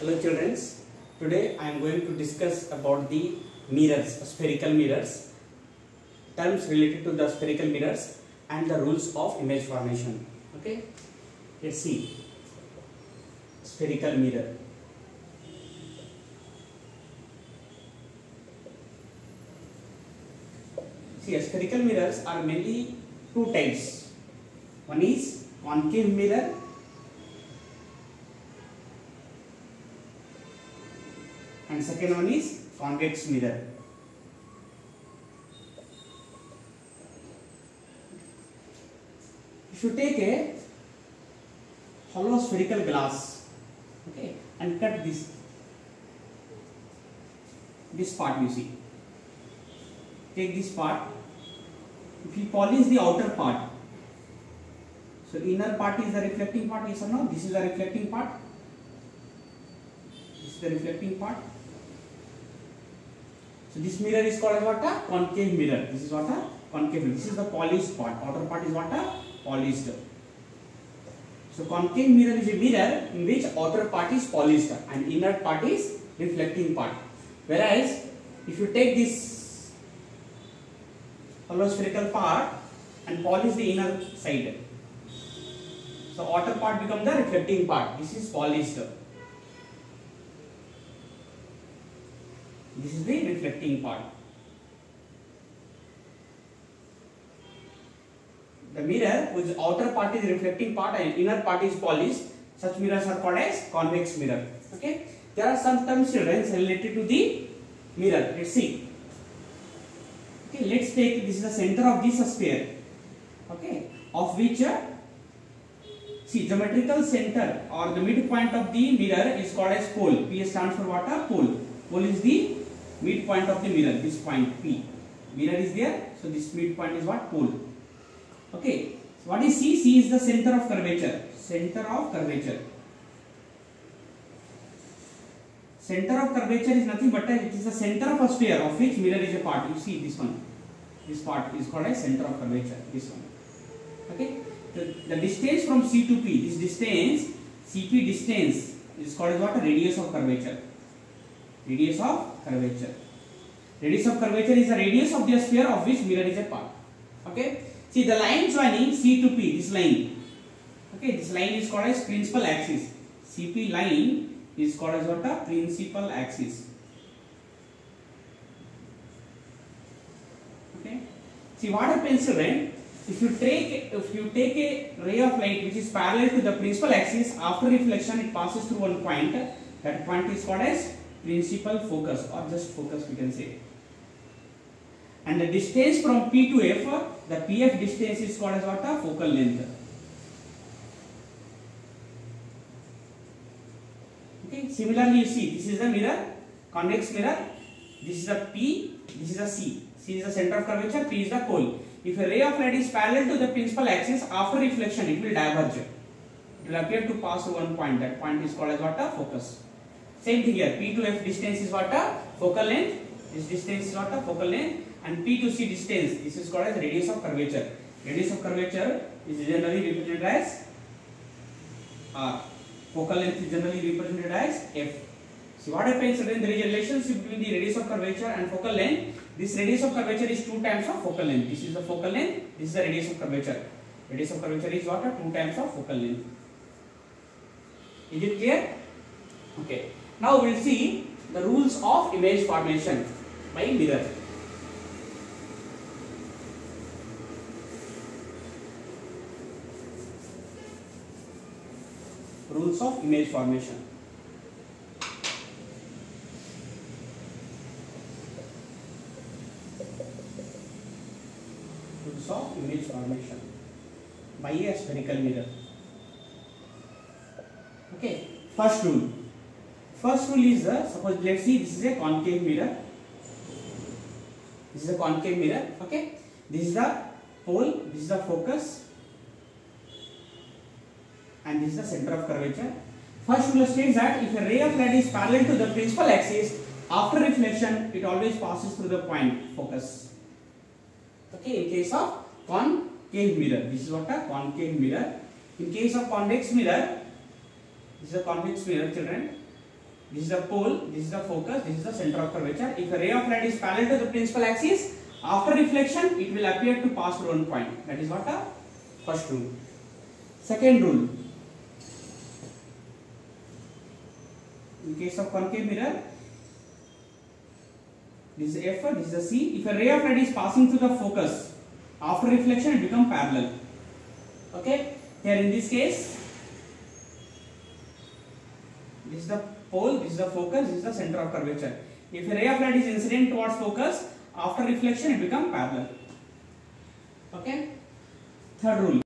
Hello children, today I am going to discuss about the mirrors, spherical mirrors, terms related to the spherical mirrors and the rules of image formation. Okay, let's see. Spherical mirror. See, spherical mirrors are mainly two types. One is concave mirror and second one is convex mirror. If you take a hollow spherical glass, okay, and cut this this part, you see. Take this part. If you polish the outer part, so inner part is the reflecting part, yes or no? This is the reflecting part. This is the reflecting part. So this mirror is called what a concave mirror. This is what a concave mirror. This is the polished part. Outer part is what a polished. So concave mirror is a mirror in which outer part is polished and inner part is reflecting part. Whereas if you take this hollow spherical part and polish the inner side, so outer part becomes the reflecting part. This is polished. This is the reflecting part. The mirror whose outer part is reflecting part and inner part is polished, such mirrors are called as convex mirror. Okay. There are some terms related to the mirror. Let's see. Okay, let's take this is the center of this sphere. Okay, of which uh, see geometrical center or the midpoint of the mirror is called as pole. P stands for what? Pole. Pole is the midpoint of the mirror. This point P. Mirror is there, so this midpoint is what? Pole. Okay. So what is C? C is the center of curvature. Center of curvature. Center of curvature is nothing but it is the center of a sphere of which mirror is a part. You see this one. This part is called as center of curvature. This one. Okay. The, the distance from C to P, this distance, CP distance is called as what? A radius of curvature. Radius of curvature. Radius of curvature is the radius of the sphere of which mirror is a part. Okay. See the line joining C to P, this line. Okay, this line is called as principal axis. CP line is called as what a principal axis. Okay. See what happens when if you take if you take a ray of light which is parallel to the principal axis after reflection it passes through one point that point is called as principal focus or just focus we can say. And the distance from P to F the PF distance is called as what? A focal length. Okay similarly you see this is the mirror convex mirror this is the P this is the C. C is the center of curvature P is the pole. If a ray of light is parallel to the principal axis after reflection it will diverge. It will appear to pass one point. That point is called as what? A focus same thing here. P to F distance is what? A focal length. This distance is what? A focal length. And P to C distance. This is called as radius of curvature. Radius of curvature is generally represented as R. Focal length is generally represented as F. See what happens when there is a relationship between the radius of curvature and focal length? This radius of curvature is two times of focal length. This is the focal length. This is the radius of curvature. Radius of curvature is what? Two times of focal length. Is it clear? Okay now we will see the rules of image formation by mirror rules of image formation. Rules of image formation by a spherical mirror. Okay, first rule. First rule is the suppose let's see this is a concave mirror. This is a concave mirror. Okay, this is the pole. This is the focus and this is the center of curvature. First rule states that if a ray of light is parallel to the principal axis, after reflection, it always passes through the point focus. Okay, in case of concave mirror, this is what a concave mirror. In case of convex mirror, this is a convex mirror, children. This is the pole, this is the focus, this is the center of curvature. If a ray of light is parallel to the principal axis, after reflection, it will appear to pass through one point. That is what the first rule. Second rule. In case of concave mirror, this is F, this is the C. If a ray of light is passing through the focus, after reflection, it become parallel. Okay. Here in this case, this is the pole, this is the focus, this is the center of curvature. If a ray of light is incident towards focus, after reflection it become parallel. Okay. Third rule.